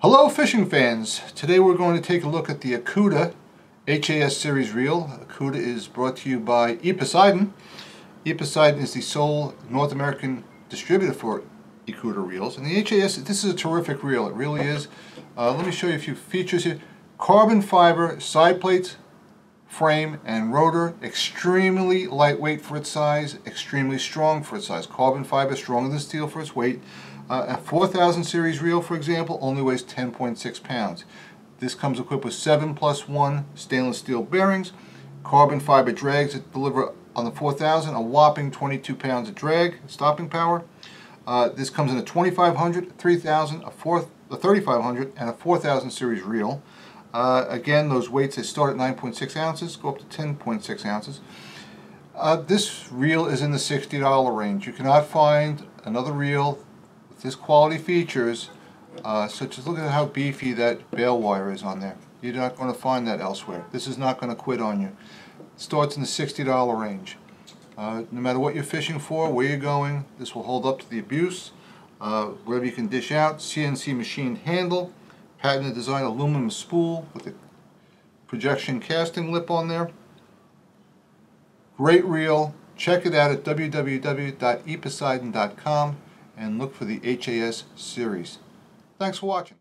Hello fishing fans! Today we're going to take a look at the Ecooda HAS series reel. Ecooda is brought to you by E-Poseidon. E-Poseidon is the sole North American distributor for Ecooda reels. And the HAS, this is a terrific reel, it really is. Uh, let me show you a few features here. Carbon fiber side plates, frame, and rotor. Extremely lightweight for its size, extremely strong for its size. Carbon fiber stronger than steel for its weight. Uh, a 4000 series reel, for example, only weighs 10.6 pounds. This comes equipped with 7 plus 1 stainless steel bearings, carbon fiber drags that deliver on the 4000 a whopping 22 pounds of drag, stopping power. Uh, this comes in a 2500, 3000, a, 4, a 3500, and a 4000 series reel. Uh, again, those weights they start at 9.6 ounces, go up to 10.6 ounces. Uh, this reel is in the $60 range. You cannot find another reel this quality features, uh, such as look at how beefy that bale wire is on there. You're not going to find that elsewhere. This is not going to quit on you. Starts in the $60 range. Uh, no matter what you're fishing for, where you're going, this will hold up to the abuse. Uh, wherever you can dish out, CNC machined handle, patented design aluminum spool with a projection casting lip on there. Great reel. Check it out at www.eposeidon.com and look for the HAS series. Thanks for watching.